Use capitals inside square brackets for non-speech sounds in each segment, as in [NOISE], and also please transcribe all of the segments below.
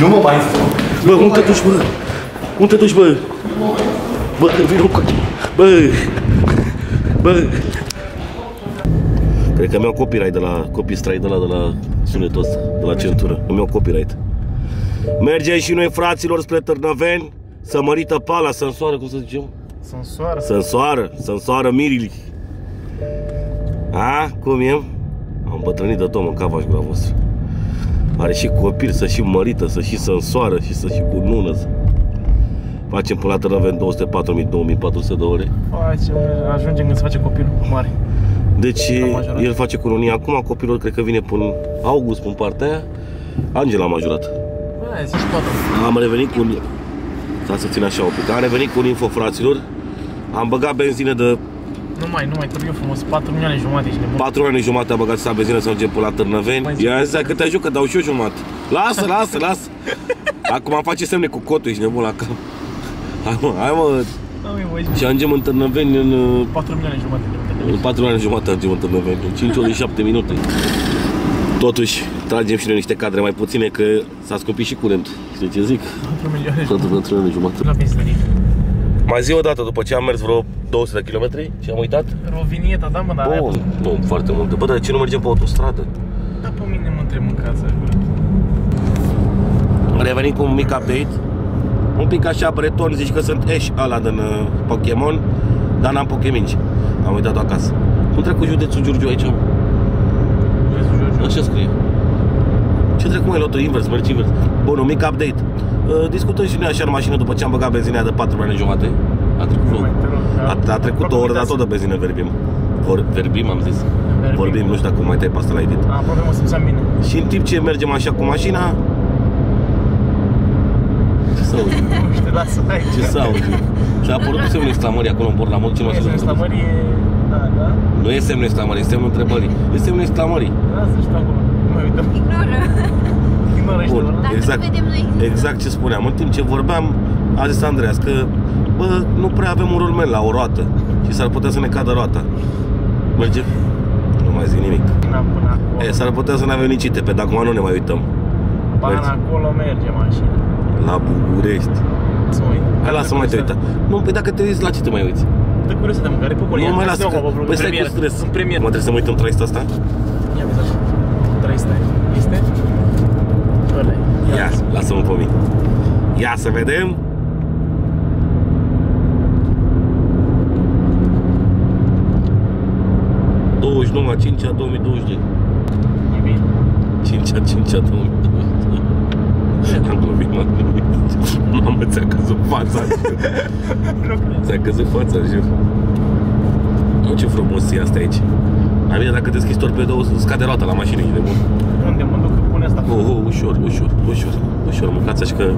Nu mă mai spun. Bă, unde te duci, bă? Unde te duci, bă? Bă, vin cu Bă! Bă! Cred că mi-au copyright de la copy strike de la, de la sunetul ăsta, de la centură. Îmi iau copyright. Mergem și noi, fraților, spre Târnăveni, să mărită pala, să însoară, cum să zicem? Să însoară. Să însoară, să însoară mirili. A, cum e? Am îmbătrânit de tot, mă, cava și gura voastră. Are și copil, să și mărită, să și să însoară și să și cu nună. Să... Facem până la Târnăveni 204.000-2400 de ore. Facem, ajungem când se face copilul mare. Deci La majorat. el face cununia acum, copilul cred că vine până august, până partea aia. Angela a majorat. Bă, zici toată. Am revenit cu un... Stați să țin așa un pic. Am revenit cu un info, fraților. Am băgat benzină de Nu mai, nu mai, trebuie frumos. 4 milioane jumate și nebun. 4 ani jumate am băgat să am benzină să mergem până la Târnăveni. Mai Ia zis că te ajut că dau și eu jumătate. Lasă, [LAUGHS] lasă, lasă. Acum am face semne cu cotul, ești nebun la cap. Hai mă, hai mă. Da, măi, voi, Și ajungem în Târnăveni în, uh, 4 milioane jumate de în 4 ani jumate ajungem în Târnăveni. În 5 ori și 7 minute. Totuși, tragem și noi niște cadre mai puține că s-a scumpit și curentul. Știi ce zic? 4 milioane Pentru jumate. pentru ani jumate. La benzinărie. Mai zi o dată după ce am mers vreo 200 de kilometri și am uitat? Rovinieta, da, mă, dar aia- Bun, nu foarte multe. Bă, dar de ce nu mergem pe autostradă? Da, pe mine mă întreb în casă. Am revenit cu un mic update. Un pic așa breton, zici că sunt Ash ăla din uh, Pokémon, dar n-am Pokéminci. Am uitat acasă. Cum trec cu județul Giurgiu aici? Așa scrie. Ce trec cu mai lotul invers, mergi invers. Bun, un mic update. Uh, discutăm și noi așa în mașină după ce am băgat benzinea de 4 ani jumate. A trecut vreo... Mai te rog, da. A, a trecut două ore, dar tot de benzină vorbim. Vor, vorbim, am zis. Vorbim. Vorbim, nu știu dacă mai tai pe asta la edit. A, aproape mă simțeam bine. Și în timp ce mergem așa cu mașina... Ce să auzi? [LAUGHS] Nu știu, lasă, hai. Ce să auzi? Și a apărut semnul exclamării acolo în bord la mod ce Nu mă este exclamării, da, da. Nu e semnul exclamării, e semnul întrebării. E semnul exclamării. Lasă, știu acolo. Nu mai uităm. Ignoră. Ignoră, știu. Bun. da? Dacă Exact. nu vedem noi există. Exact ce spuneam. În timp ce vorbeam, a zis Andreas că bă, nu prea avem un rulmen la o roată și s-ar putea să ne cadă roata. Merge? Nu mai zic nimic. Până, până acolo. E, s-ar putea să nu avem nici ITP, dar acum nu ne mai uităm. Până mergi. acolo merge mașina. La București. Să mă uit. Hai, lasă mai te uita. Nu, păi dacă te uiți, la ce te mai uiți? De curios de mâncare, pe acolo. Nu mai lasă că... Păi stai cu stres. Sunt premier. Mă trebuie să mă uit în trăista asta? Ia vezi așa. 300. Este? Ăla e. Ia, lasă-mă pe mine. Ia să vedem. ...29 a 5 a 2022. E bine. 5 a 5 a 2022. Am glumit, m-am glumit. Mamă, ți-a căzut fața, jur. Ți-a căzut fața, jur. Nu, ce frumos e asta aici. Mai bine dacă deschizi torpedou, scade roata la mașină, e de bun. Unde mă duc că pune asta? Oh, oh, ușor, ușor, ușor, ușor, mâncați așa că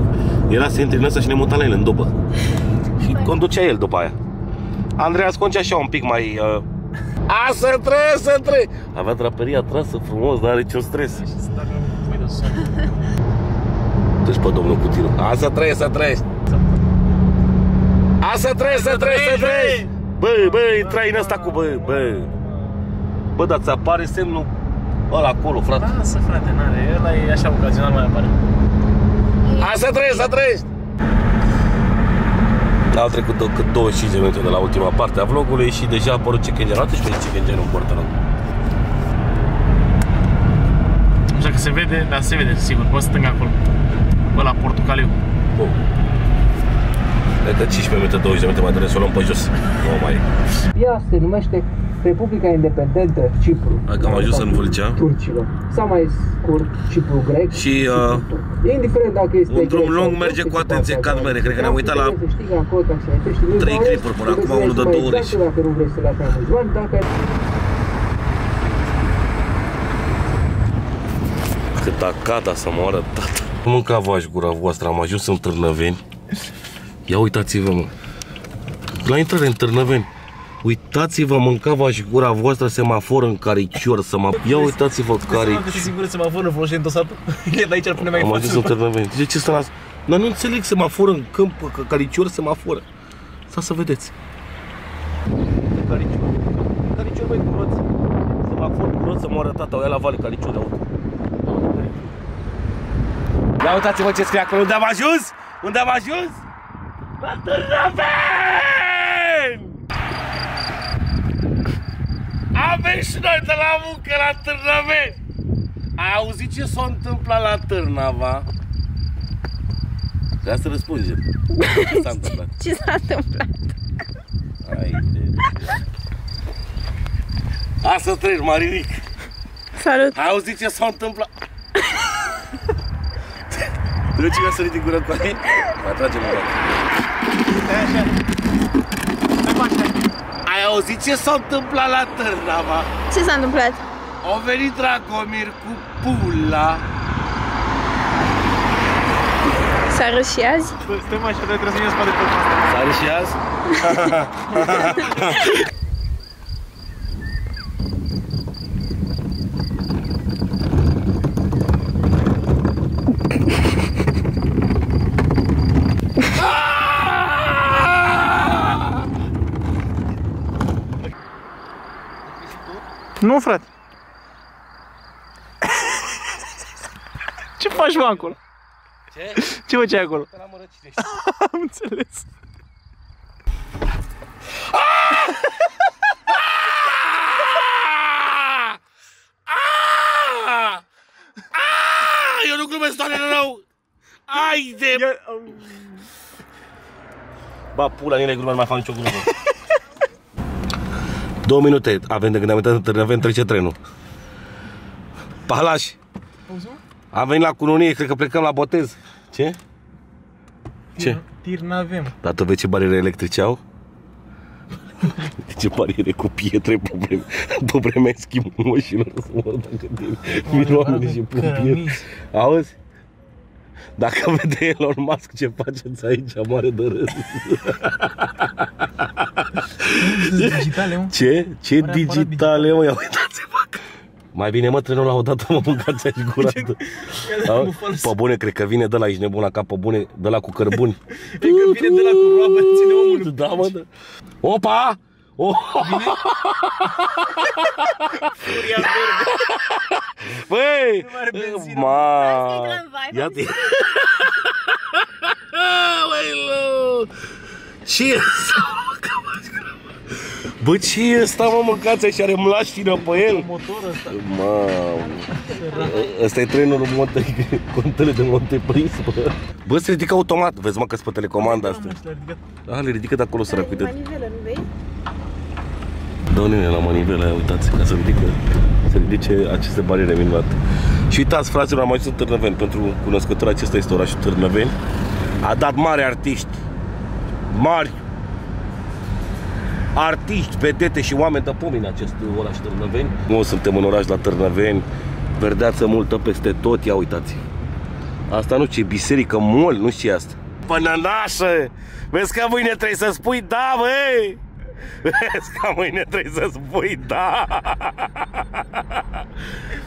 era să intri în asta și ne muta la el în după. Și conducea el după aia. Andreea sconce așa un pic mai... Uh... A, să trăie, să trăie! Avea draperia trasă frumos, dar are niciun stres. Și să dau un pui de somn. Deci pe domnul cu tirul. A, să trăie, să trăie! A, să trăie, să trăie, să trăie! Bă, bă, intrai în asta cu bă, bă! Bă, dar ți apare semnul ăla acolo, frate. Lasă, frate, n-are. Ăla e așa ocazional mai apare. A, să trăiești, să trăiești! Au trecut do- cât 25 de minute de la ultima parte a vlogului și deja a apărut chicken gen. Arată și pe chicken gen în portă, nu? Nu știu dacă se vede, dar se vede, sigur. Pe stânga acolo. Pe la portocaliu. Bun. Cred că 15 minute, 20 de minute mai trebuie să o luăm pe jos. Nu mai. Ea se numește Republica Independentă Cipru. Dacă am ajuns în Vâlcea. Turcilor. Sau mai scurt, Cipru grec. Și, uh, Cipru turc. Indiferent dacă este un drum grec lung sau merge turc, cu se atenție poate ca avea. mere. Cred că ne-am uitat la Să știi că acolo, ca să ai trești, nu trei doar clipuri până trebuie acum, să unul de ai două ore exact și- Dacă nu vreți să le prea mulți bani, dacă ai Cât a cata să moară tata. Mâncava-și gura voastră, am ajuns în Târnăveni. Ia uitați-vă, mă. La intrare în Târnăveni. Uitați-vă, mâncava-și gura voastră semafor în caricior să mă... Ia uitați-vă Care... Că caricior. singur să mă avă în folosit în satul. [LAUGHS] E de aici ar pune mai Am în ajuns în față. Târnăveni. De ce să las? Dar nu înțeleg semafor în câmp, că caricior semaforă. Să să vedeți. Caricior. Caricior, băi, curăț. Semafor curăț să moară tata, o ia la vale caricior de auto. Ia uitați-vă ce scrie acolo. Unde am ajuns? Unde am ajuns? La Târnăveni! Avem și noi de la muncă la Târnăveni! Ai auzit ce s-a întâmplat la Târnava? Trebuie să răspundem. Ce s-a întâmplat? [LAUGHS] Ce s-a întâmplat? Hai de... Hai să treci, Marinic. Salut! Ai auzit ce s-a întâmplat? Te duci ca să ridic gură cu ai? Mai tragem un Ai auzit ce s-a întâmplat la Târnava? Ce s-a întâmplat? Au venit Dragomir cu pula. S-a râs și azi? Stai așa, dar trebuie să ne spate pe asta. S-a și azi? [LAUGHS] Nu, frate. Ce faci, mă, acolo? Ce? Ce făceai acolo? La mărăcine. [LAUGHS] Am înțeles. Ah! Ah! Eu nu glumesc, doamne, rău! Ai de... Ba, pula, nile glumă, nu mai fac nicio glumă. Două minute avem de când am intrat în Târnăveni, trece trenul. Palaș! Am venit la cununie, cred că plecăm la botez. Ce? Ce? Tir n-avem. Dar tu vezi ce bariere electrice au? ce bariere cu pietre pe vreme, pe vremea schimbul mașinilor să mă dacă vin oamenii și pun pietre. Auzi? Dacă vede Elon Musk ce faceți aici, mare de râs. Digitale, mă. Ce? Ce Are aparat digitale, mă? Ia uitați-vă. Mai bine, mă, trenul la o dată, mă, mâncați aici gura. Auzi? Pe bune, cred că vine de la aici nebun la cap, pe bune, de la cu cărbuni. Cred că vine de la cu roabă, ține omul. [LAUGHS] Da, mă, da. Opa! O! [LAUGHS] Băi! are benzină. Ma! Hai să intrăm în vibe, Ia-te! Aoleu! Ce e asta? Bă, ce e asta, mă, mâncați așa, are mlaștină pe el? Motorul ăsta. Mamă! Ăsta e trenul Monte, [LAUGHS] contele de Monte Pris, bă. Bă, se ridică automat. Vezi, mă, că pe telecomanda asta. Da, le ridică de acolo, sărac, uite. Manivelă, nu vezi? Dă nene la manivela aia, uitați, ca să ridică, să ridice aceste bariere minunate. Și uitați, fraților, am ajuns în Târnăveni, pentru cunoscători, acesta este orașul Târnăveni. A dat mari artiști, mari artiști, vedete și oameni de pomini în acest oraș Târnăveni. Nu suntem în oraș la Târnăveni, verdeață multă peste tot, ia uitați. Asta nu știu, ce e biserică mol, nu știu ce e asta. Pănănașă! Vezi că mâine trebuie să spui da, băi! Vezi că mâine trebuie să spui da!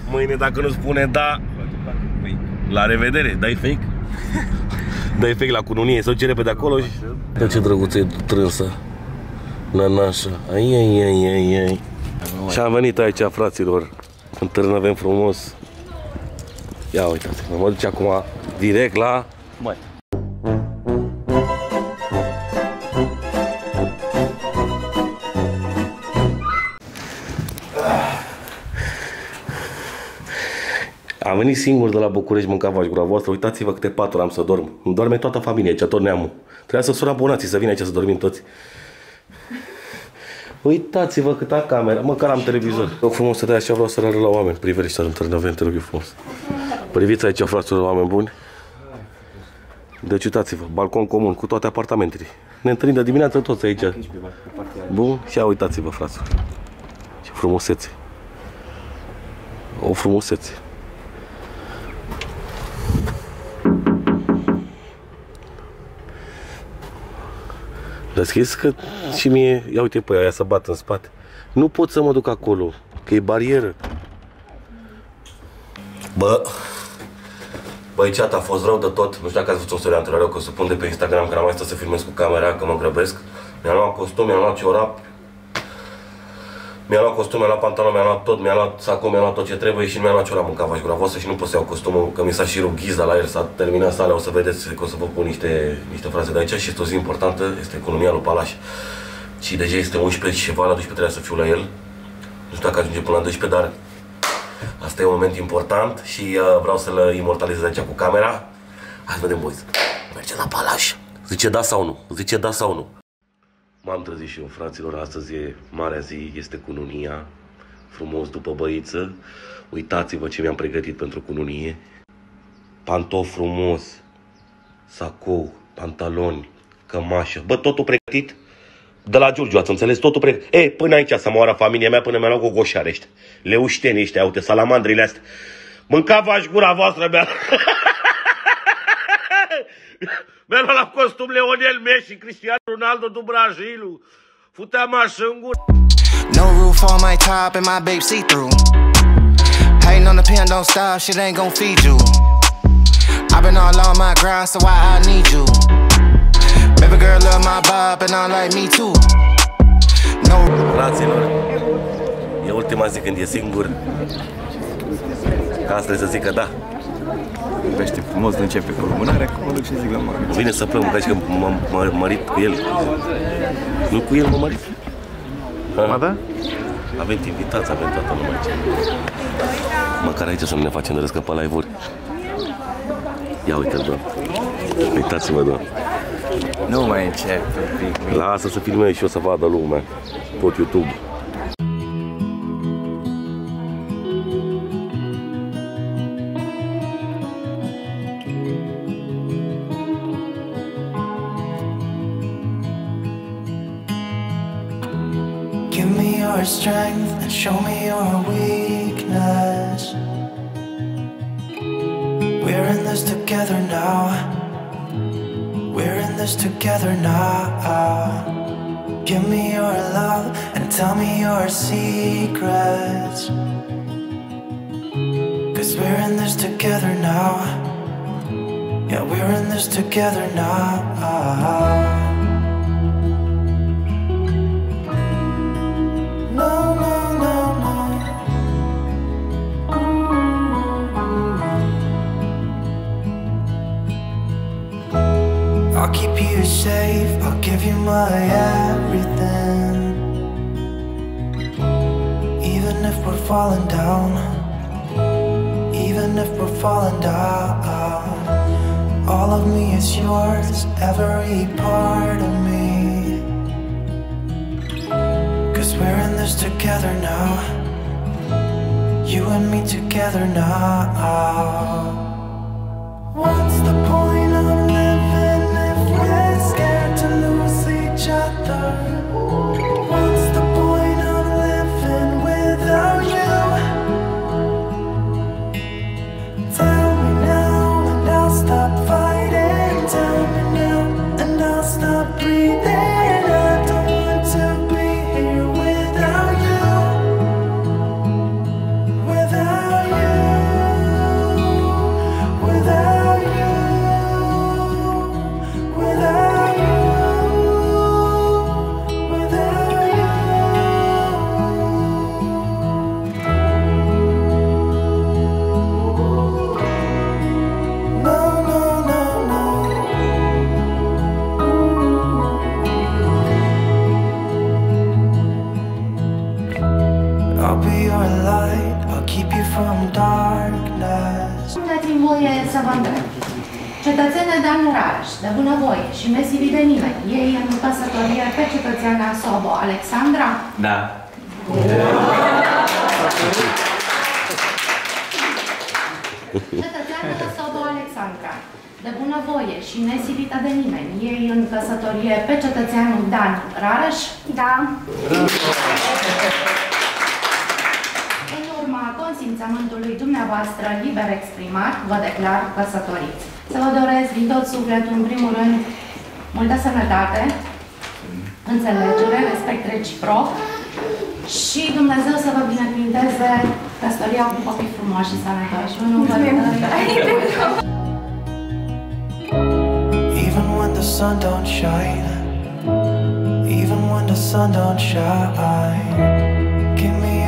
Mâine dacă nu spune da, la revedere, dai fake? Dai fake la cununie, să o cere pe de acolo și... Da, ce drăguță e trânsă. Nanașa. Ai, ai, ai, ai, ai. Și am venit aici, fraților, în Târnăveni frumos. Ia uitați, mă duce acum direct la... Mai. Am venit singur de la București, mâncam vaci gura voastră, uitați-vă câte paturi am să dorm. Îmi doarme toată familia aici, tot neamul. Trebuia să sun abonații să vină aici să dormim toți. Uitați-vă câta cameră, măcar am televizor. Eu frumos să dai așa, vreau să arăt la oameni. Priveliște în Târnăveni, te rog eu frumos. Priviți aici, fraților, oameni buni. Deci uitați-vă, balcon comun cu toate apartamentele. Ne întâlnim de dimineață toți aici. Bun, și ia uitați-vă, fraților. Ce frumusețe. O frumusețe. Deschis că și mie, ia uite pe aia să bat în spate. Nu pot să mă duc acolo, că e barieră. Bă, Băi, chat, a fost rău de tot. Nu știu dacă ați văzut o storie anterioară, că o să pun de pe Instagram, că n-am mai stat să filmez cu camera, că mă grăbesc. Mi-am luat costum, mi-am luat ciorap. Mi-a luat costum, mi-a luat pantalon, mi-a luat tot, mi-a luat sacou, mi-a luat tot ce trebuie și mi-a luat ciora mâncava și gravosă și nu pot să iau costumul, că mi s-a și rupt ghiza la el, s-a terminat sala, o să vedeți că o să vă pun niște, niște fraze de aici și este o zi importantă, este economia lui Palaș. Și deja este 11 și ceva, la 12 trebuie să fiu la el. Nu știu dacă ajunge până la 12, dar asta e un moment important și uh, vreau să-l imortalizez aici cu camera. Hai să vedem, boys. Merge la Palaș. Zice da sau nu? Zice da sau nu? M-am trezit și eu, fraților, astăzi e marea zi, este cununia, frumos după băiță. Uitați-vă ce mi-am pregătit pentru cununie. Pantof frumos, sacou, pantaloni, cămașă. Bă, totul pregătit? De la Giurgiu, ați înțeles? Totul pregătit. E, până aici să moară familia mea, până mi-a luat gogoșare ăștia. Leușteni ăștia, uite, salamandrile astea. Mâncava-și gura voastră mea. [LAUGHS] Mi-a luat la costum Leonel Messi, Cristiano Ronaldo do Brasil. Futea mașă în gură. No roof on my top and my babe see through. Hating on the pen, don't stop, shit ain't gon' feed you. I've been all on my grind, so why I need you? Baby girl love my vibe and I like me too. No Fraților, e ultima zi când e singur. Ca asta e să zică da. Vorbește frumos, nu începe cu lumânarea, acum mă duc și zic la mare. Vine să plâng, că că m-am m-am mărit cu el. Nu cu el m-am mărit. Ba da? Avem invitați, avem toată lumea aici. Măcar aici să nu ne facem de râs că pe live uri. Ia uite-l, doamne. Uitați-vă, doamne. Nu mai încep un pic. Lasă să filmez și eu să vadă lumea. Pot YouTube. Your strength and show me your weakness. We're in this together now. We're in this together now. Give me your love and tell me your secrets. Cause we're in this together now. Yeah, we're in this together now. You safe, I'll give you my everything. Even if we're falling down, even if we're falling down, all of me is yours, every part of me. Cause we're in this together now. You and me together now. What's the point de bunăvoie și nesilit de nimeni, ei în căsătorie pe cetățeana Sobo, Alexandra? Da. Cetățeana Sobo, Alexandra, de bunăvoie și nesilită de nimeni, ei în căsătorie pe cetățeanul Dan Rareș? Da. În urma consimțământului dumneavoastră liber exprimat, vă declar căsătoriți. Să vă doresc din tot sufletul, în primul rând, multă sănătate, înțelegere, respect reciproc și Dumnezeu să vă binecuvinteze căsătoria cu copii frumoși și sănătoși. Unul vă Even when the sun don't shine, even when the sun don't shine,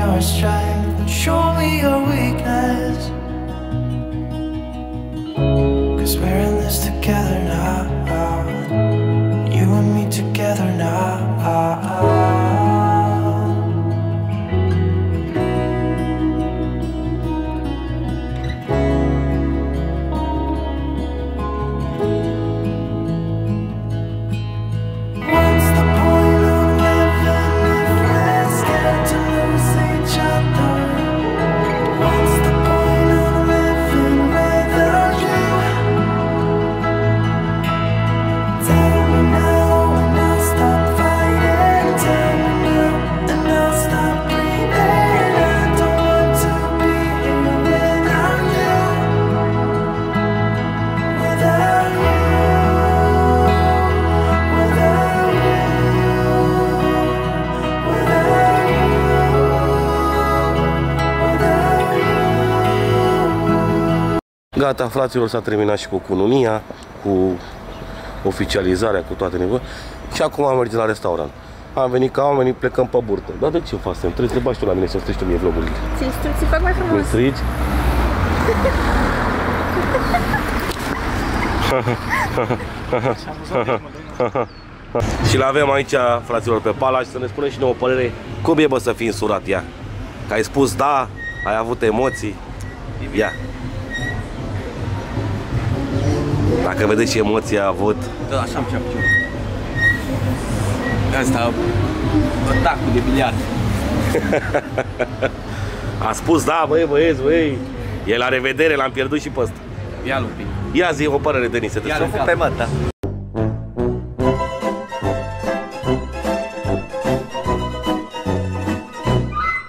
your strength, show me your weakness. Cause we're in this together now. You and me together now. Gata, fraților, s-a terminat și cu cununia, cu oficializarea, cu toate nevoile. Și acum am mers la restaurant. Am venit ca oamenii, plecăm pe burtă. Dar de ce facem? Trebuie să te bagi tu la mine să strici tu mie vlogurile. Ți instrucții fac mai Îmi frumos. strici? [LAUGHS] și l-avem aici, fraților, pe Palaș, să ne spună și nouă părere cum e, bă, să fii însurat, ia. Că ai spus da, ai avut emoții, ia. Dacă vedeți ce emoții a avut, Da, așa am ceapă. Asta, atacul de biliard. [LAUGHS] a spus da, băi, băieți, băi. E la revedere, l-am pierdut și pe ăsta. Ia-l un pic. Ia zi o părere, Denis, să te Ia-l pe măta.